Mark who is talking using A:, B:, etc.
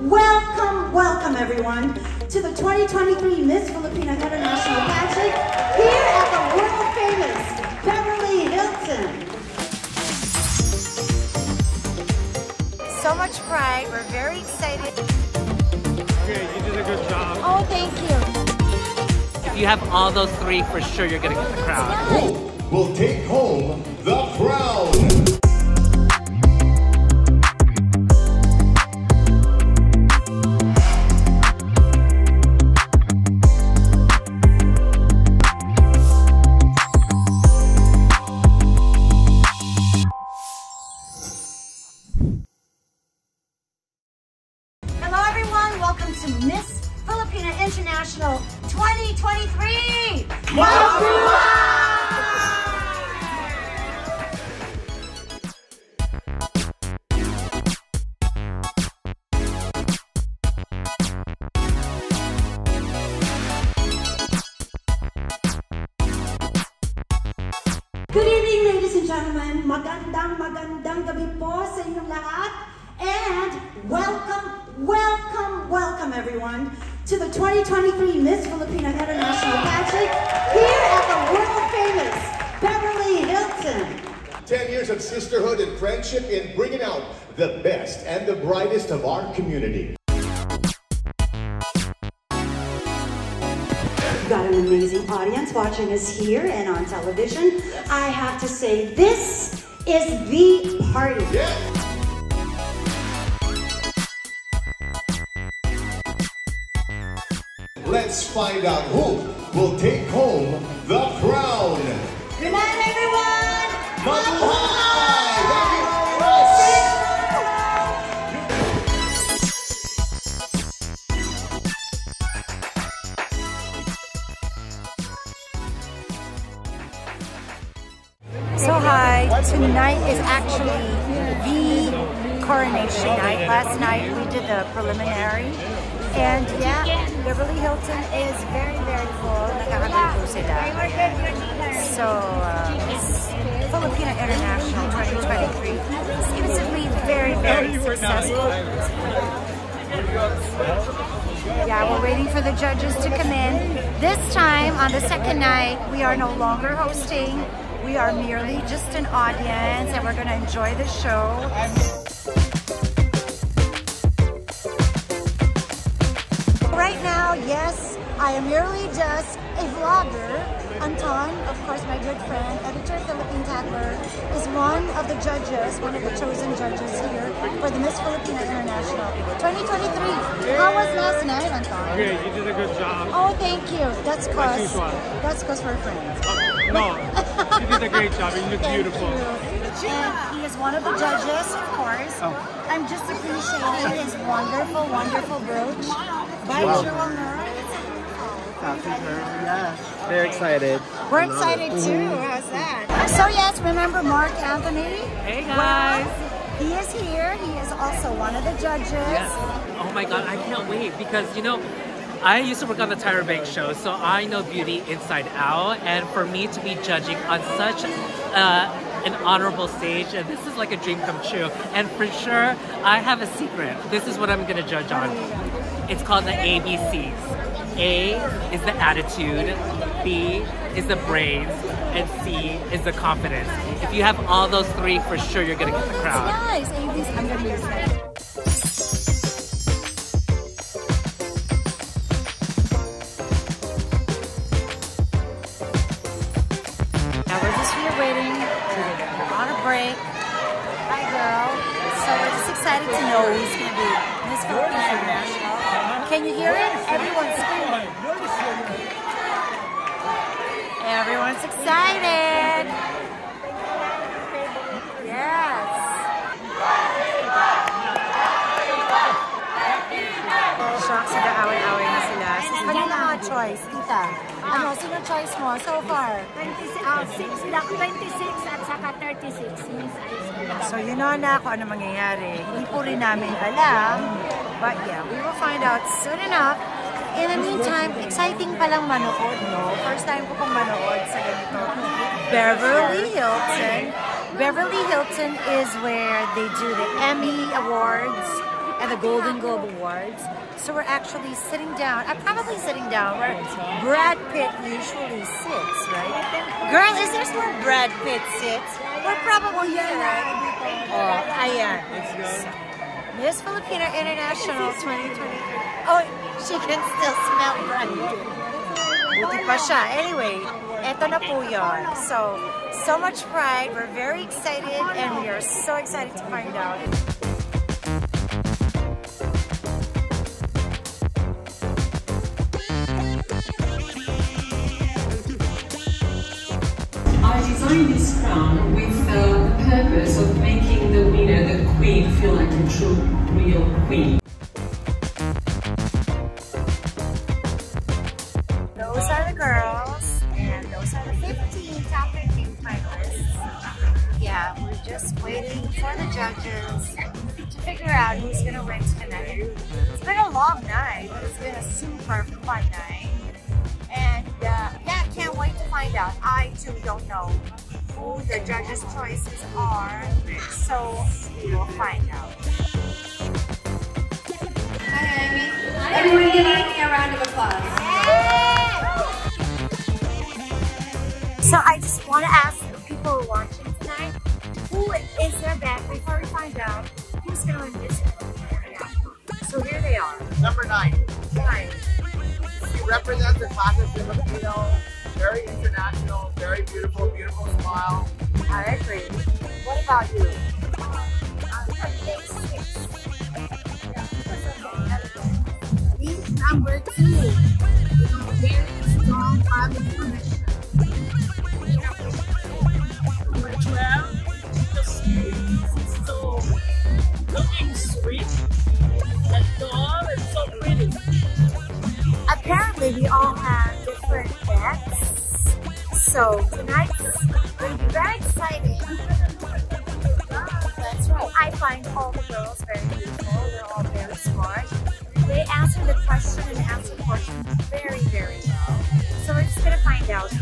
A: Welcome, welcome everyone to the 2023 Miss Filipina International Pageant here at the world famous Beverly Hilton.
B: So much pride. We're very excited.
C: Okay, you did a good job.
B: Oh, thank you.
D: If you have all those three, for sure you're gonna get the crown.
E: Who will take home
B: to Miss Filipina International 2023.
A: Good evening, ladies and gentlemen. Magandang magandang gabi po sa inyong lahat. And everyone to the 2023 Miss Filipina International Pageant here at the world famous Beverly Hilton.
E: 10 years of sisterhood and friendship in bringing out the best and the brightest of our community.
A: We've got an amazing audience watching us here and on television. I have to say, this is the party.
E: Yeah. Let's find out who will take home the crown.
A: Good night, everyone.
E: Mabuhay!
B: So hi, tonight is actually the coronation night. Last night we did the preliminary. And yeah, Beverly Hilton is very, very sila. So, uh, Miss Filipina International 2023 seems to be very, very successful. Yeah, we're waiting for the judges to come in. This time, on the second night, we are no longer hosting. We are merely just an audience and we're going to enjoy the show. I am merely just a vlogger. Anton, of course, my good friend, editor Philippine Tatler, is one of the judges, one of the chosen judges here for the Miss Filipina International 2023. How was last night, Anton?
C: Okay, you did a good job.
B: Oh, thank you. That's cause that's cause we're friends.
C: Oh, no, you did a great job. You look beautiful.
B: you. And he is one of the judges, of course.
C: Oh.
B: I'm just appreciating his wonderful, wonderful brooch. By Jewelner.
F: Very excited.
B: We're excited too. How's that? So yes, remember Mark Anthony?
D: Hey guys!
B: Well, he is here. He is also one of the judges.
D: Yes. Oh my god, I can't wait because you know, I used to work on the Tyra Banks show, so I know beauty inside out. And for me to be judging on such uh, an honorable stage, and this is like a dream come true. And for sure, I have a secret. This is what I'm gonna judge on. It's called the ABCs. A is the attitude, B is the brains, and C is the confidence. If you have all those three, for sure you're gonna get the crown.
B: Nice. I'm gonna use that. Now we're just here waiting. On a break. Hi, girl. So we're just excited to know who's to be Miss Filipina International. Can you hear it? Everyone's screaming. Everyone's excited. Yes. Shock sila, away-away na sila. Kanina nga choice, tita. Ano, sino choice mo so far?
G: 26, ah, 6, 26 at saka 36 Miss Ice Cream.
B: So you know na kung ano mangyayari. Hindi po rin namin alam. But yeah, we will find out soon enough. In the meantime, exciting palang manood, no? First time ko pong manood sa ganito. Beverly Hilton. Beverly Hilton is where they do the Emmy Awards. and the Golden Globe Awards. So we're actually sitting down. I'm probably sitting down where Brad Pitt usually sits, right? Girl, is this where Brad Pitt sits? We're probably here, right? Oh, ayan. Miss Filipina International 2023. Oh, she can still smell Brad Pitt. Buti pa siya. Anyway, eto na po yun. So, so much pride. We're very excited and we are so excited to find out.
H: I designed this crown with the purpose of making the winner, the queen, feel like a true, real queen.
B: Those are the girls, and those are the 15 top 15 finalists. Yeah, we're just waiting for the judges to figure out who's gonna win tonight. It's been a long night, but it's been a super fun night. And uh, yeah, can't wait to find out. I too don't know who the judges' choices are, so we will find out. Hi. Amy.
I: Everyone give Amy a round of applause.
B: So I just want to ask the people who are watching tonight, who is their bet before we find out who's going to win this So here they are.
F: Number nine.
B: Nine.
F: She represents a classic Filipino, very international, very beautiful, beautiful smile.
B: I agree. What about you?
I: Me, number two. You know, very strong family
J: So
B: tonight's going to be very exciting. That's right. I find all the girls very beautiful. They're all very smart. They answer the question and answer the question very, very well. So we're just going to find out